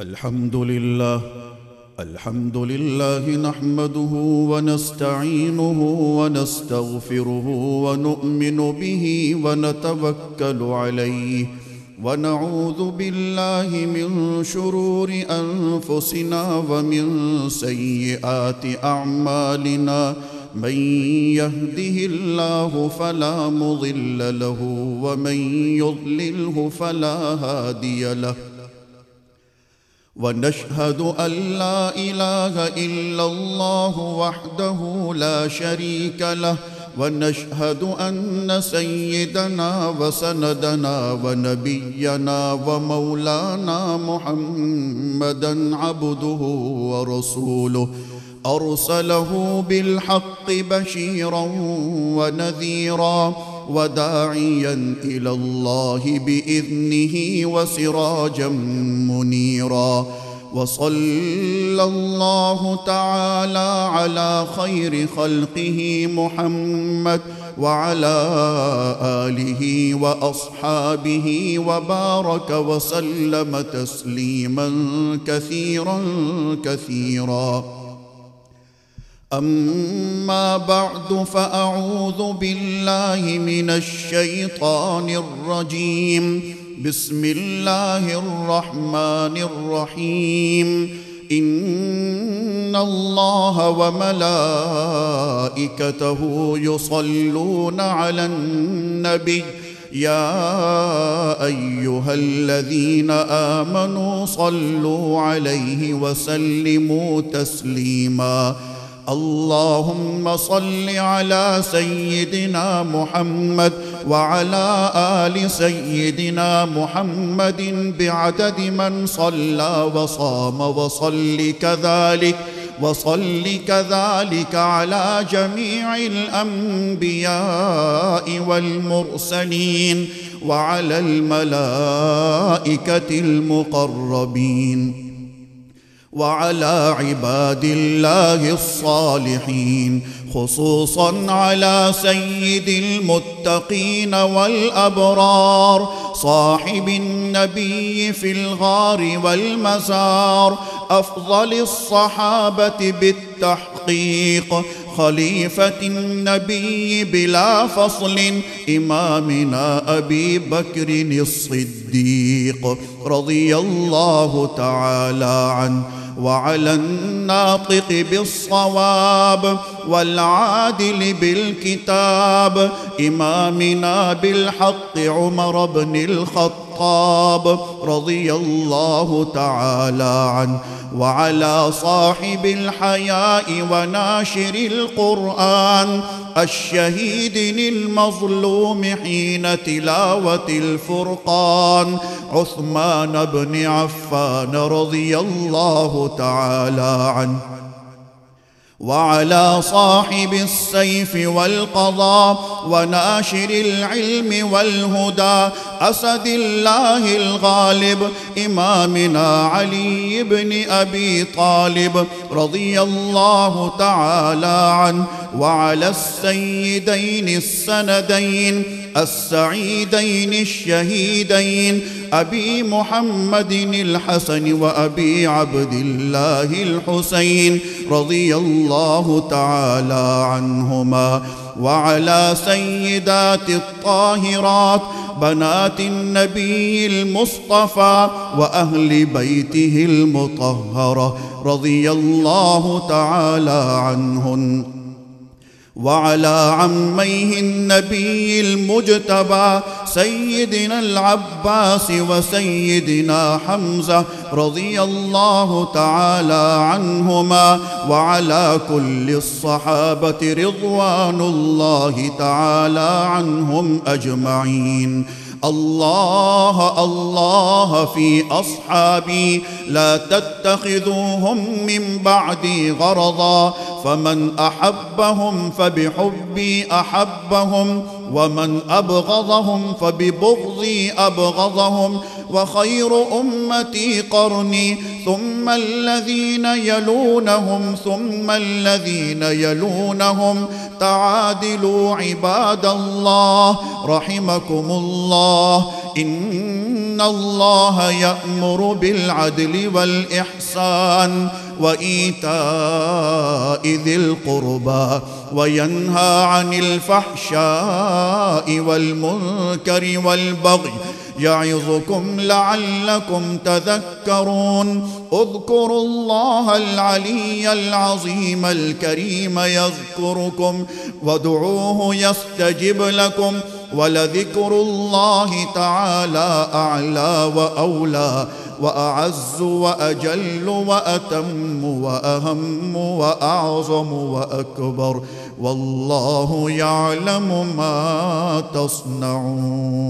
الحمد لله الحمد لله نحمده ونستعينه ونستغفره ونؤمن به ونتوكل عليه ونعوذ بالله من شرور أنفسنا ومن سيئات أعمالنا. من يهده الله فلا مضل له ومن يضلله فلا هادي له. ونشهد أن لا إله إلا الله وحده لا شريك له ونشهد أن سيدنا وسندنا ونبينا ومولانا محمدا عبده ورسوله. أرسله بالحق بشيرا ونذيرا. وداعيا إلى الله بإذنه وسراجا منيرا. وصلى الله تعالى على خير خلقه محمد وعلى آله وأصحابه وبارك وسلم تسليما كثيرا كثيرا. أما بعد فأعوذ بالله من الشيطان الرجيم. بسم الله الرحمن الرحيم. إن الله وملائكته يصلون على النبي. يا أيها الذين آمنوا صلوا عليه وسلموا تسليما. اللهم صل على سيدنا محمد وعلى آل سيدنا محمد بعدد من صلى وصام وصل كذلك وصل كذلك على جميع الأنبياء والمرسلين وعلى الملائكة المقربين. وعلى عباد الله الصالحين خصوصا على سيد المتقين والأبرار صاحب النبي في الغار والمزار أفضل الصحابة بالتحقيق خليفة النبي بلا فصل إمامنا أبي بكر الصديق رضي الله تعالى عنه. وعلى الناطق بالصواب والعادل بالكتاب. إمامنا بالحق عمر بن الخطاب رضي الله تعالى عنه. وعلى صاحب الحياء وناشر القرآن الشهيد المظلوم حين تلاوة الفرقان عثمان بن عفان رضي الله تعالى عنه. وعلى صاحب السيف والقضاء وناشر العلم والهدى أسد الله الغالب إمامنا علي بن أبي طالب رضي الله تعالى عنه. وعلى السيدين السندين السعيدين الشهيدين أبي محمد الحسن وأبي عبد الله الحسين رضي الله تعالى عنهما. وعلى سيدات الطاهرات بنات النبي المصطفى وأهل بيته المطهرة رضي الله تعالى عنهن. وعلى عميه النبي المجتبى سيدنا العباس وسيدنا حمزة رضي الله تعالى عنهما وعلى كل الصحابة رضوان الله تعالى عنهم أجمعين. الله الله في أصحابي لا تتخذوهم من بعدي غرضا. فمن أحبهم فبحبي أحبهم ومن أبغضهم فببغضي أبغضهم وخير أمتي قرني ثم الذين يلونهم ثم الذين يلونهم. تعادلوا عباد الله رحمكم الله. إن الله يأمر بالعدل والإحسان. وإيتاء ذي القربى وينهى عن الفحشاء والمنكر والبغي يعظكم لعلكم تذكرون اذكروا الله العلي العظيم الكريم يذكركم وادعوه يستجب لكم ولذكر الله تعالى أعلى وأولى وأعز وأجل وأتم وأهم وأعظم وأكبر والله يعلم ما تصنعون.